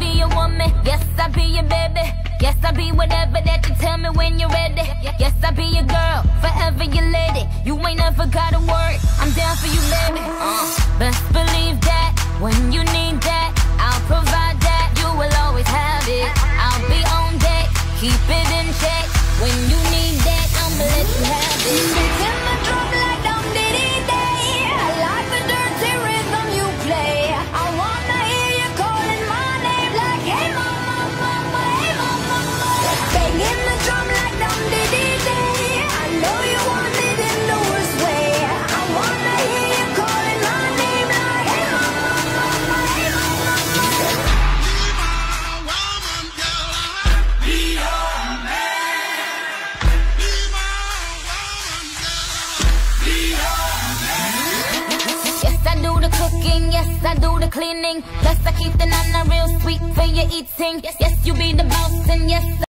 want woman. Yes, I be your baby. Yes, I be whatever that you tell me when you're ready. Yes, I be your girl, forever your lady. You ain't never gotta worry. I'm down for you, baby. Uh, best believe that when you need that, I'll provide that. You will always have it. I'll be on deck, keep it in cooking, yes, I do the cleaning. Plus, I keep the nana real sweet for your eating. Yes, yes, you be the boss, and yes,